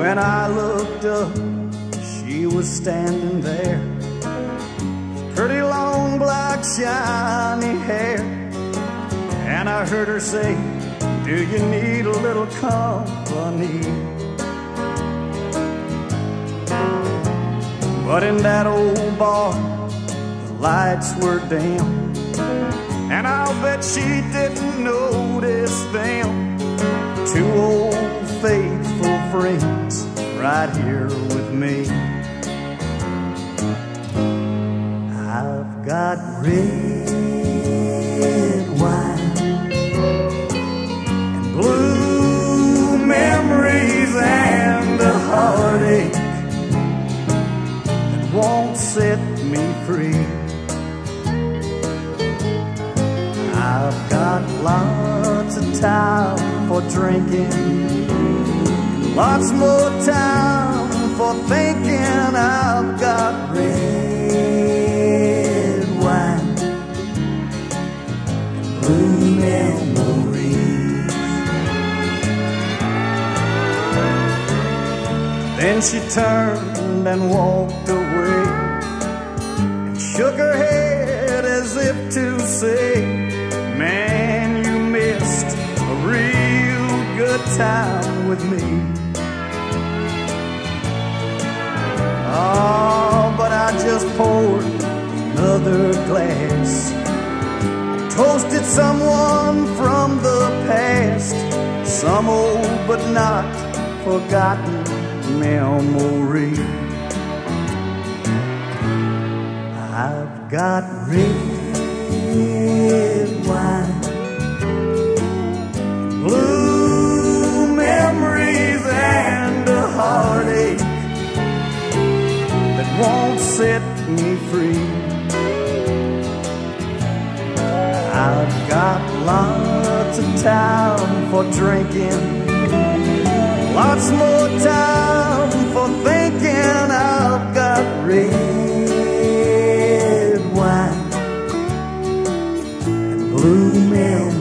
When I looked up, she was standing there. Pretty long black shiny hair. And I heard her say, Do you need a little company? But in that old bar, the lights were dim. And I'll bet she didn't notice them. Two old faithful friends right here with me. I've got red wine and blue memories and a heartache that won't set me free. I've got lots of time for drinking, lots more time for thinking. I've got red wine, blue memories. Then she turned and walked away and shook her head as if to say, Man, you missed a real good time with me. Just poured another glass. Toasted someone from the past, some old but not forgotten memory. I've got set me free. I've got lots of time for drinking, lots more time for thinking. I've got red wine and blue memories.